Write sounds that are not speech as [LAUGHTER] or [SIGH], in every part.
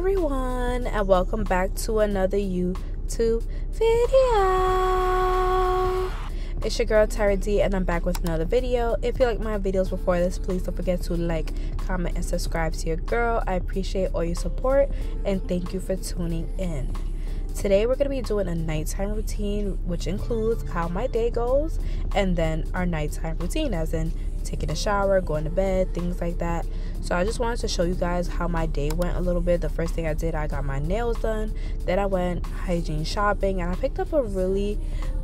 everyone and welcome back to another YouTube video. It's your girl Tyra D and I'm back with another video. If you like my videos before this, please don't forget to like, comment, and subscribe to your girl. I appreciate all your support and thank you for tuning in. Today we're going to be doing a nighttime routine which includes how my day goes and then our nighttime routine as in taking a shower, going to bed, things like that. So I just wanted to show you guys how my day went a little bit. The first thing I did, I got my nails done. Then I went hygiene shopping and I picked up a really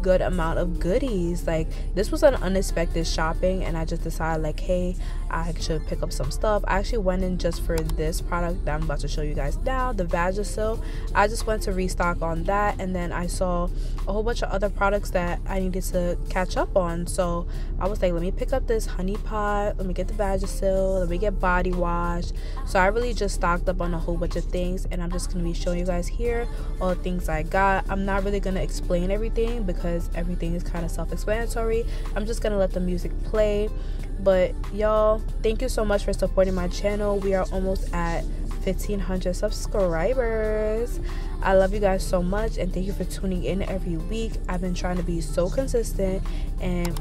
good amount of goodies. Like this was an unexpected shopping and I just decided like, hey, I should pick up some stuff. I actually went in just for this product that I'm about to show you guys now, the Vagisil. I just went to restock on that and then I saw a whole bunch of other products that I needed to catch up on. So I was like, let me pick up this honey pot, let me get the Vagisil, let me get body wash. So I really just stocked up on a whole bunch of things and I'm just gonna be showing you guys here all the things I got. I'm not really gonna explain everything because everything is kind of self-explanatory. I'm just gonna let the music play. But y'all thank you so much for supporting my channel. We are almost at 1500 subscribers. I love you guys so much and thank you for tuning in every week. I've been trying to be so consistent and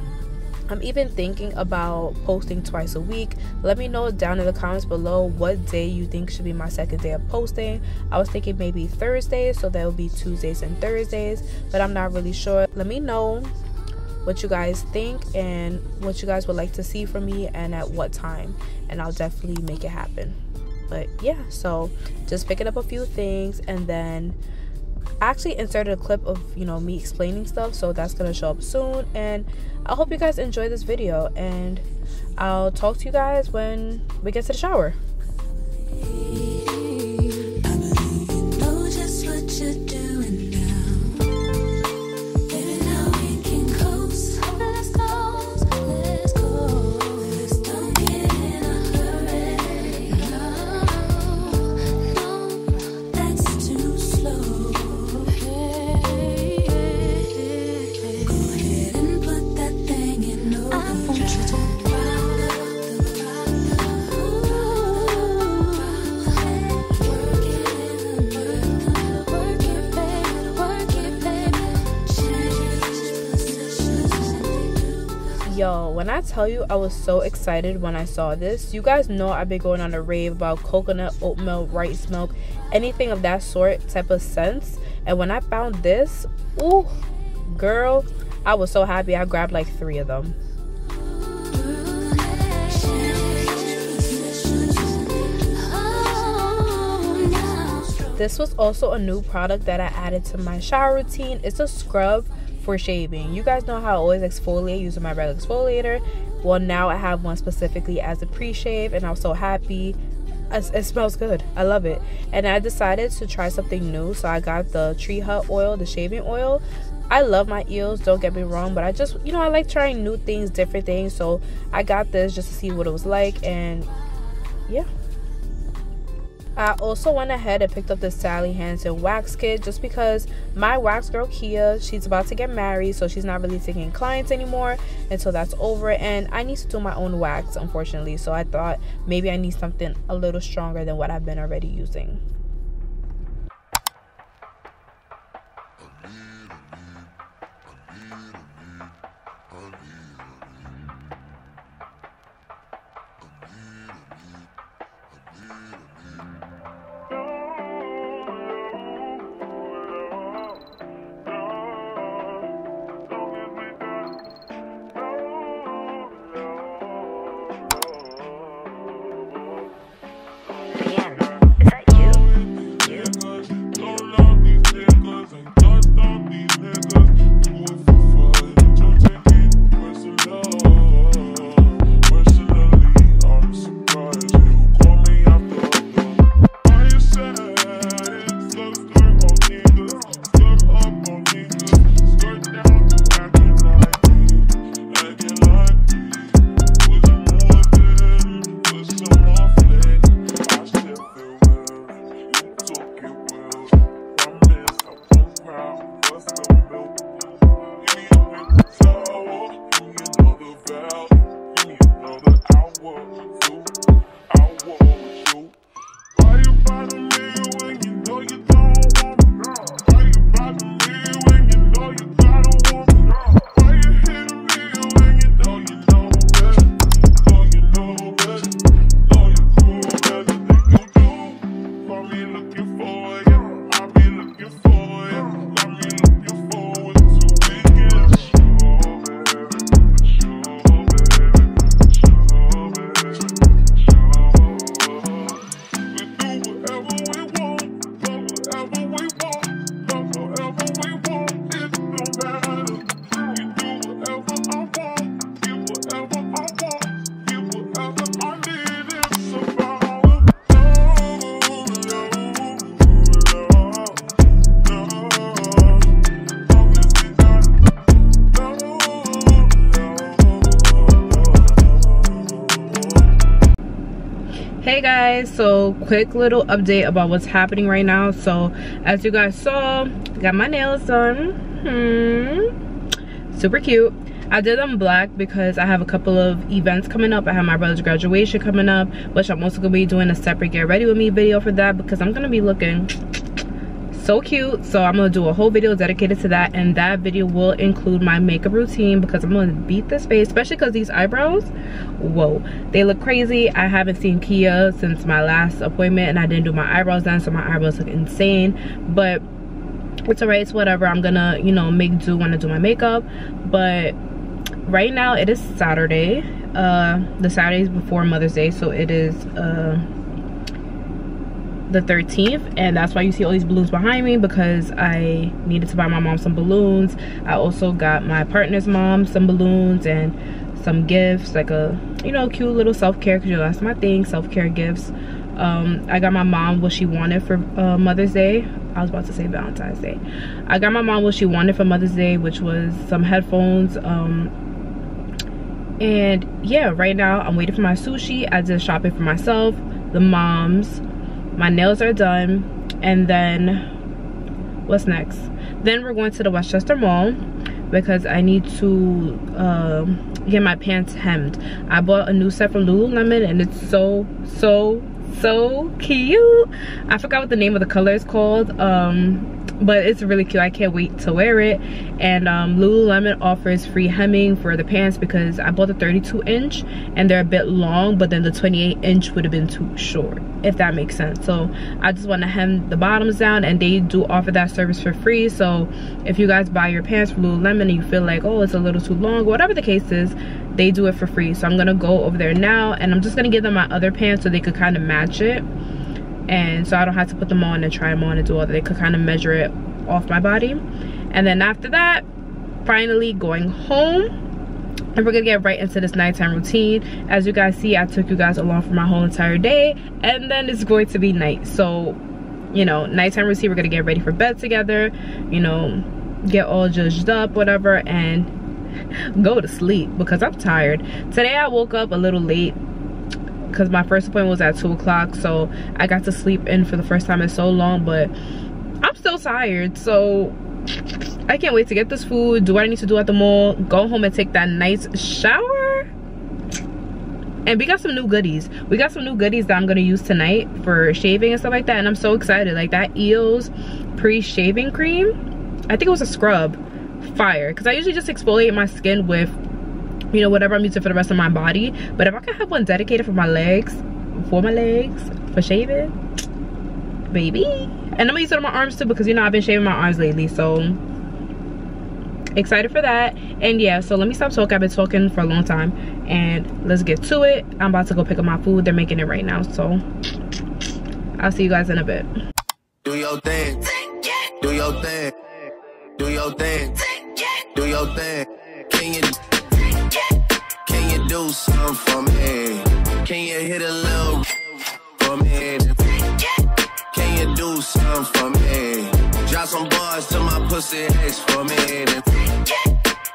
I'm even thinking about posting twice a week. Let me know down in the comments below what day you think should be my second day of posting. I was thinking maybe Thursdays, so that would be Tuesdays and Thursdays, but I'm not really sure. Let me know what you guys think and what you guys would like to see from me and at what time and I'll definitely make it happen but yeah so just picking up a few things and then I actually inserted a clip of you know me explaining stuff so that's gonna show up soon and I hope you guys enjoy this video and I'll talk to you guys when we get to the shower i tell you i was so excited when i saw this. You guys know i've been going on a rave about coconut oat milk rice milk anything of that sort type of sense and when i found this ooh girl i was so happy. I grabbed like three of them. This was also a new product that i added to my shower routine. It's a scrub for shaving. You guys know how I always exfoliate using my regular exfoliator. Well, now I have one specifically as a pre-shave and I'm so happy. It smells good. I love it. And I decided to try something new. So I got the Tree Hut oil, the shaving oil. I love my eels, don't get me wrong, but I just, you know, I like trying new things, different things. So I got this just to see what it was like. And yeah, I also went ahead and picked up the Sally Hansen wax kit just because my wax girl Kia, she's about to get married, so she's not really taking clients anymore until that's over. And I need to do my own wax, unfortunately. So I thought maybe I need something a little stronger than what I've been already using. Hey guys so quick little update about what's happening right now so as you guys saw got my nails done hmm. super cute I did them black because I have a couple of events coming up. I have my brother's graduation coming up, which I'm also gonna be doing a separate get ready with me video for that because I'm gonna be looking so cute. So i'm gonna do a whole video dedicated to that and that video will include my makeup routine because i'm gonna beat this face especially because these eyebrows whoa they look crazy. I haven't seen kia since my last appointment and i didn't do my eyebrows then so my eyebrows look insane. But it's alright it's whatever. I'm gonna you know make do when i do my makeup. But right now it is saturday uh the saturdays before mother's day so it is uh the 13th and that's why you see all these balloons behind me because I needed to buy my mom some balloons. I also got my partner's mom some balloons and some gifts like a you know cute little self-care because that's my thing self-care gifts. Um, I got my mom what she wanted for uh, Mother's Day. I was about to say Valentine's Day. I got my mom what she wanted for Mother's Day which was some headphones um, and yeah right now I'm waiting for my sushi. I did shopping for myself the moms my nails are done and then what's next? Then we're going to the westchester mall because i need to uh, get my pants hemmed. I bought a new set from lululemon and it's so so so cute. I forgot what the name of the color is called. Um but it's really cute. I can't wait to wear it. And um, lululemon offers free hemming for the pants because i bought the 32 inch and they're a bit long but then the 28 inch would have been too short if that makes sense. So i just want to hem the bottoms down and they do offer that service for free. So if you guys buy your pants from lululemon and you feel like oh it's a little too long whatever the case is they do it for free. So i'm gonna go over there now and i'm just gonna give them my other pants so they could kind of match it and so I don't have to put them on and try them on and do all that. They could kind of measure it off my body. And then after that, finally going home. And we're gonna get right into this nighttime routine. As you guys see i took you guys along for my whole entire day. And then it's going to be night. So you know nighttime routine we're gonna get ready for bed together you know get all judged up whatever and [LAUGHS] go to sleep because i'm tired. Today i woke up a little late because my first appointment was at two o'clock so i got to sleep in for the first time in so long but i'm still tired so i can't wait to get this food do what i need to do at the mall go home and take that nice shower. And we got some new goodies. We got some new goodies that i'm gonna use tonight for shaving and stuff like that and i'm so excited. Like that eels pre-shaving cream i think it was a scrub. Fire because i usually just exfoliate my skin with you know whatever i'm using for the rest of my body. But if i could have one dedicated for my legs for my legs for shaving baby. And i'm gonna use it on my arms too because you know i've been shaving my arms lately so excited for that. And yeah so let me stop talking. I've been talking for a long time. And let's get to it. I'm about to go pick up my food. They're making it right now so i'll see you guys in a bit. Do your thing. Do your thing. Do your thing. Do your thing do something for me? Can you hit a little for me? Can you do something for me? Drop some bars to my pussy ex for me.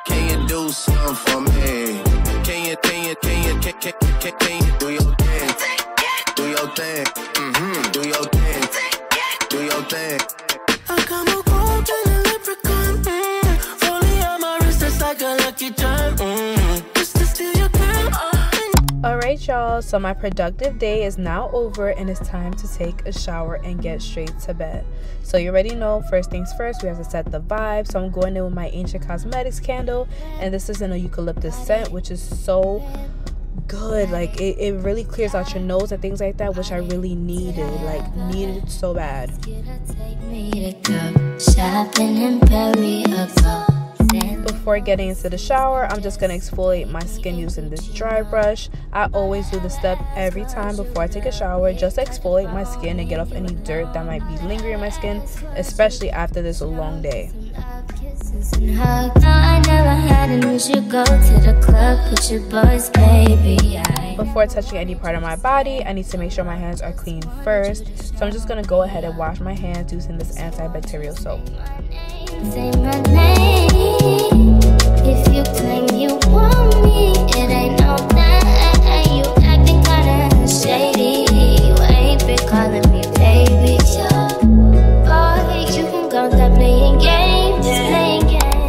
Can you do something for me? Can you, can you, can you, can, can, can, can you do your thing? Do your thing. Mm-hmm. Do your thing. Do your thing. I come right y'all. So my productive day is now over and it's time to take a shower and get straight to bed. So you already know first things first we have to set the vibe. So i'm going in with my ancient cosmetics candle and this is an eucalyptus scent which is so good. Like it, it really clears out your nose and things like that which i really needed. Like needed so bad before getting into the shower, I'm just going to exfoliate my skin using this dry brush. I always do the step every time before I take a shower, just to exfoliate my skin and get off any dirt that might be lingering in my skin, especially after this long day. Before touching any part of my body, I need to make sure my hands are clean first. So I'm just going to go ahead and wash my hands using this antibacterial soap.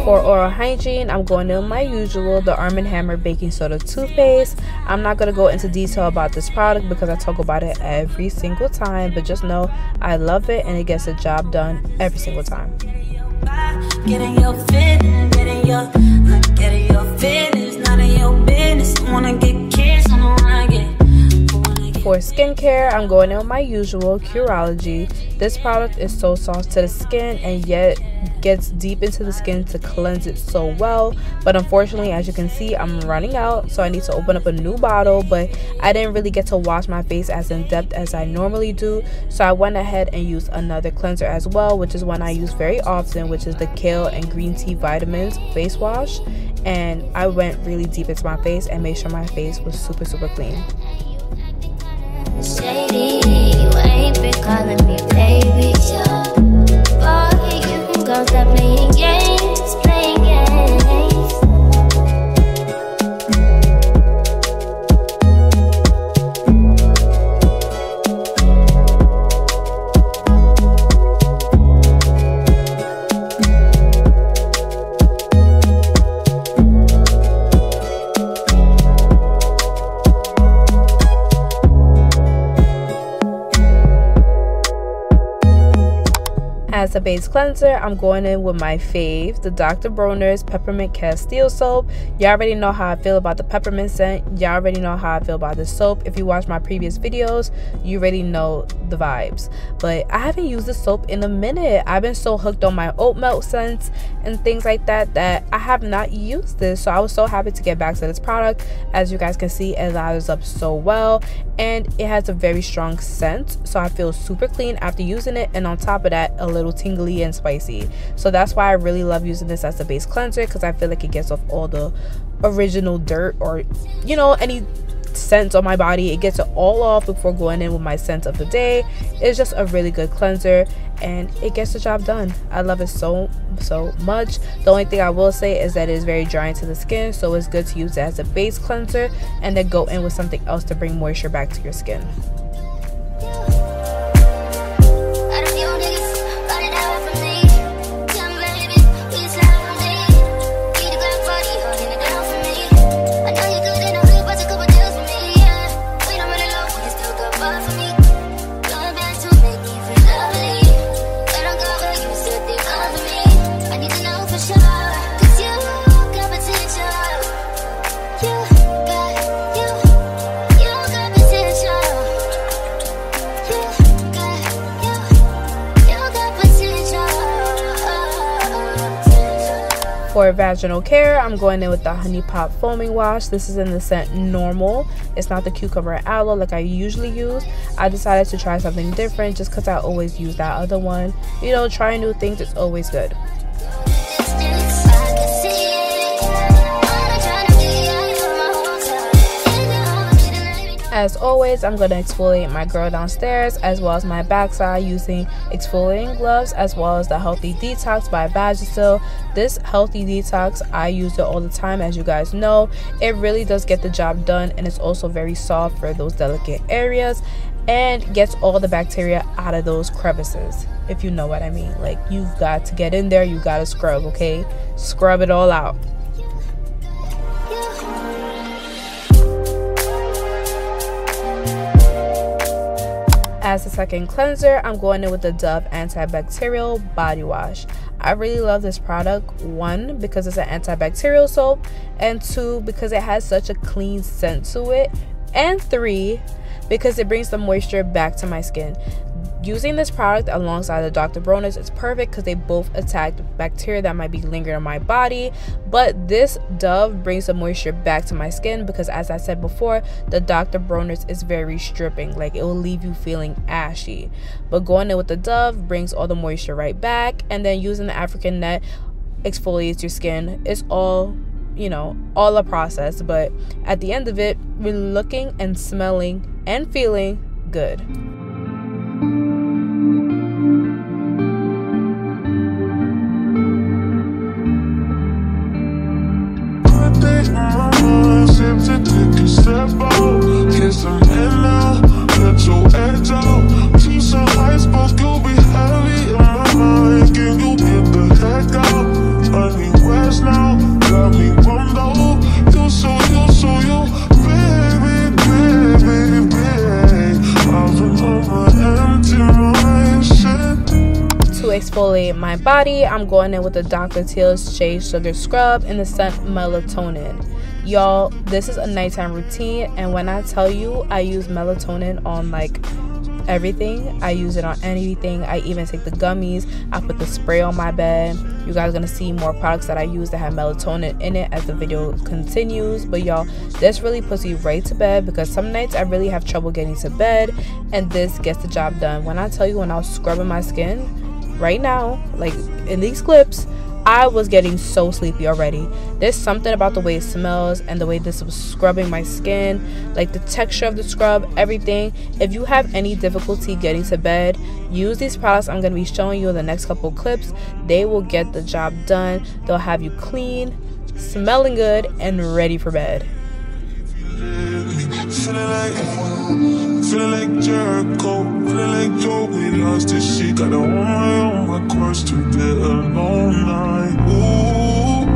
For oral hygiene, I'm going to my usual, the Arm & Hammer Baking Soda Toothpaste. I'm not going to go into detail about this product because I talk about it every single time, but just know I love it and it gets the job done every single time. For skincare, I'm going in with my usual Curology. This product is so soft to the skin and yet gets deep into the skin to cleanse it so well. But unfortunately, as you can see, I'm running out, so I need to open up a new bottle. But I didn't really get to wash my face as in depth as I normally do, so I went ahead and used another cleanser as well, which is one I use very often, which is the Kale and Green Tea Vitamins Face Wash. And I went really deep into my face and made sure my face was super, super clean. Shady, cleanser, I'm going in with my fave, the Dr. Bronner's Peppermint Castile Soap. Y'all already know how I feel about the peppermint scent. Y'all already know how I feel about the soap. If you watch my previous videos, you already know the vibes. But I haven't used the soap in a minute. I've been so hooked on my oat milk scents and things like that that I have not used this. So I was so happy to get back to this product. As you guys can see, it lathers up so well and it has a very strong scent. So I feel super clean after using it. And on top of that, a little little and spicy. So that's why I really love using this as a base cleanser because I feel like it gets off all the original dirt or, you know, any scents on my body. It gets it all off before going in with my scent of the day. It's just a really good cleanser and it gets the job done. I love it so so much. The only thing I will say is that it is very drying to the skin, so it's good to use it as a base cleanser and then go in with something else to bring moisture back to your skin. For vaginal care, I'm going in with the Honey Pot Foaming Wash. This is in the scent Normal. It's not the cucumber aloe like I usually use. I decided to try something different just because I always use that other one. You know, trying new things is always good. As always, I'm going to exfoliate my girl downstairs as well as my backside using exfoliating gloves as well as the Healthy Detox by Vagisil. This Healthy Detox, I use it all the time as you guys know. It really does get the job done and it's also very soft for those delicate areas and gets all the bacteria out of those crevices if you know what I mean. Like you've got to get in there, you got to scrub, okay? Scrub it all out. As a second cleanser, I'm going in with the Dove Antibacterial Body Wash. I really love this product. One, because it's an antibacterial soap, and two, because it has such a clean scent to it, and three, because it brings the moisture back to my skin. Using this product alongside the Dr. Bronner's is perfect because they both attack bacteria that might be lingering in my body. But this Dove brings the moisture back to my skin because, as I said before, the Dr. Bronner's is very stripping. Like it will leave you feeling ashy. But going in with the Dove brings all the moisture right back. And then using the African Net exfoliates your skin. It's all you know, all a process, but at the end of it, we're looking and smelling and feeling good. Give you my body, I'm going in with the Dr. Teal's Shea Sugar Scrub and the scent Melatonin. Y'all, this is a nighttime routine, and when I tell you I use melatonin on like everything. I use it on anything. I even take the gummies. I put the spray on my bed. You guys are gonna see more products that I use that have melatonin in it as the video continues. But y'all, this really puts you right to bed because some nights I really have trouble getting to bed and this gets the job done. When I tell you when I was scrubbing my skin, right now, like in these clips, I was getting so sleepy already. There's something about the way it smells and the way this was scrubbing my skin, like the texture of the scrub, everything. If you have any difficulty getting to bed, use these products I'm going to be showing you in the next couple clips. They will get the job done. They'll have you clean, smelling good, and ready for bed. Like, Jericho, like. We lost this shit. Got my own, night. Ooh,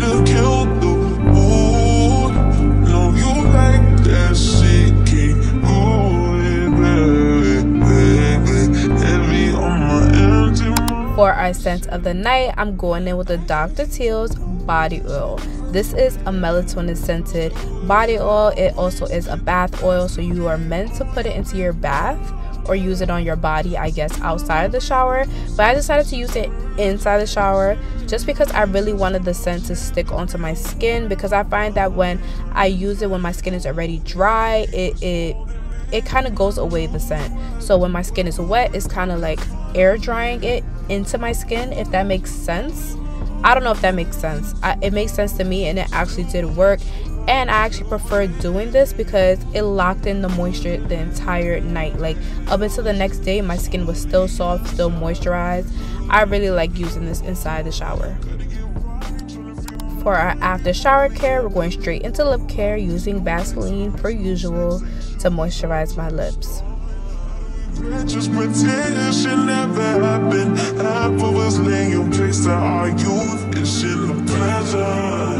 to kill the mood. No, you like that shit. Baby, on my. For our scent of the night, I'm going in with the Dr. Teal's body oil. This is a melatonin scented body oil. It also is a bath oil, so you are meant to put it into your bath or use it on your body, I guess, outside of the shower. But I decided to use it inside the shower just because I really wanted the scent to stick onto my skin because I find that when I use it when my skin is already dry, it it it kind of goes away the scent. So when my skin is wet, it's kind of like air drying it into my skin, if that makes sense. I don't know if that makes sense. I, it makes sense to me and it actually did work. And I actually prefer doing this because it locked in the moisture the entire night. Like up until the next day, my skin was still soft, still moisturized. I really like using this inside the shower. For our after shower care, we're going straight into lip care using Vaseline per usual to moisturize my lips. Just pretend never happen. Half of us lay in place to. It shouldn't pleasure.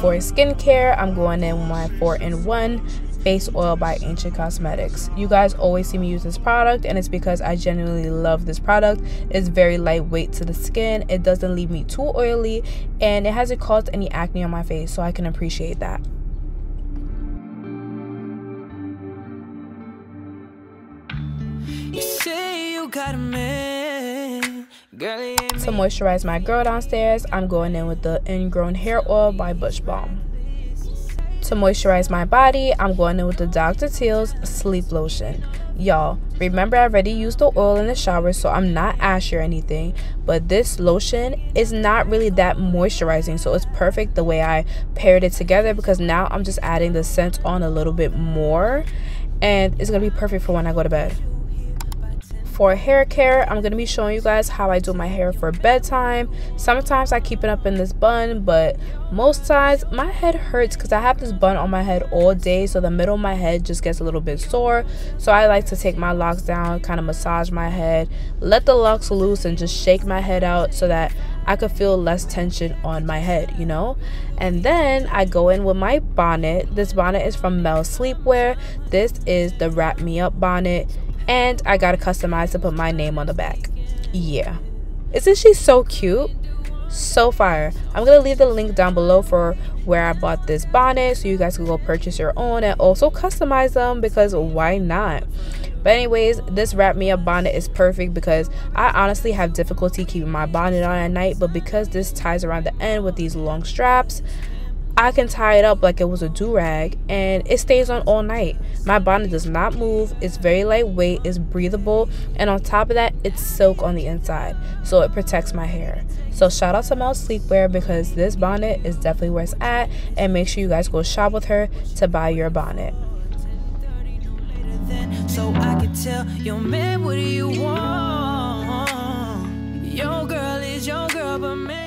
For skincare, I'm going in with my 4-in-1 face oil by Ancient Cosmetics. You guys always see me use this product and it's because I genuinely love this product. It's very lightweight to the skin. It doesn't leave me too oily and it hasn't caused any acne on my face so I can appreciate that. To moisturize my girl downstairs, I'm going in with the Ingrown Hair Oil by Bush Balm. To moisturize my body, I'm going in with the Dr. Teal's Sleep Lotion. Y'all, remember I already used the oil in the shower, so I'm not ashy or anything. But this lotion is not really that moisturizing, so it's perfect the way I paired it together because now I'm just adding the scent on a little bit more. And it's going to be perfect for when I go to bed for hair care i'm going to be showing you guys how i do my hair for bedtime sometimes i keep it up in this bun but most times my head hurts because i have this bun on my head all day so the middle of my head just gets a little bit sore so i like to take my locks down kind of massage my head let the locks loose and just shake my head out so that I could feel less tension on my head, you know? And then I go in with my bonnet. This bonnet is from Mel Sleepwear. This is the Wrap Me Up bonnet and I got it customized to put my name on the back. Yeah. Isn't she so cute? So fire. I'm going to leave the link down below for where I bought this bonnet so you guys can go purchase your own and also customize them because why not? But anyways, this wrap me up bonnet is perfect because I honestly have difficulty keeping my bonnet on at night, but because this ties around the end with these long straps, I can tie it up like it was a do-rag and it stays on all night. My bonnet does not move, it's very lightweight, it's breathable, and on top of that, it's silk on the inside, so it protects my hair. So shout out to Mel Sleepwear because this bonnet is definitely where it's at, and make sure you guys go shop with her to buy your bonnet. So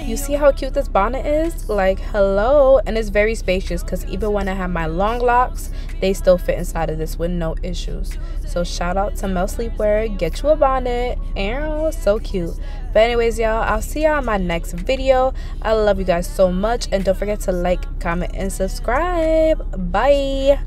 You see how cute this bonnet is? Like, hello. And it's very spacious because even when I have my long locks, they still fit inside of this with no issues. So shout out to Mel Sleepwear. Get you a bonnet. Arrow, so cute. But anyways, y'all, I'll see y'all in my next video. I love you guys so much. And don't forget to like, comment, and subscribe. Bye.